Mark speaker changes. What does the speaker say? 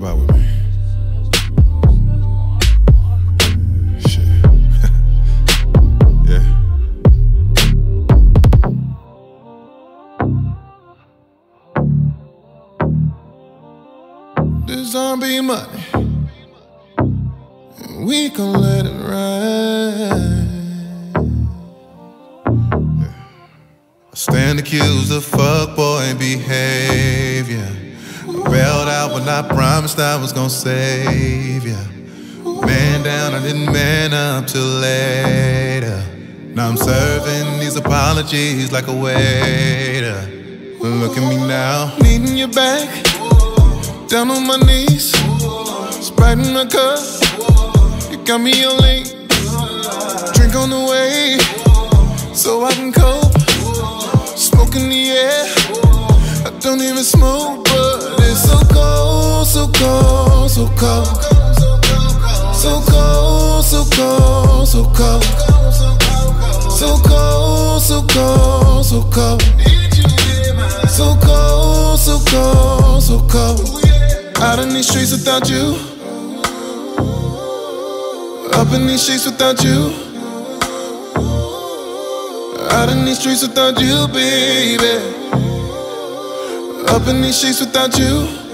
Speaker 1: Rap out with me. Yeah. Zombie money. And we gon' let it ride. I stand accused of fuckboy behavior. When I promised I was gonna save ya. Man down, I didn't man up till later. Now I'm serving these apologies like a waiter. Look at me now, needing you back. Down on my knees, Sprite my cup. You got me on lean. Drink on the way, so I can cope. Smoke in the air. I don't even smoke, but it's so cold, so cold, so cold. So cold, so cold, so cold. So cold, so cold, so cold. So cold, so cold, so cold. Out in these streets without you. Up in these streets without you. Out in these streets without you, baby. Up in these streets without you.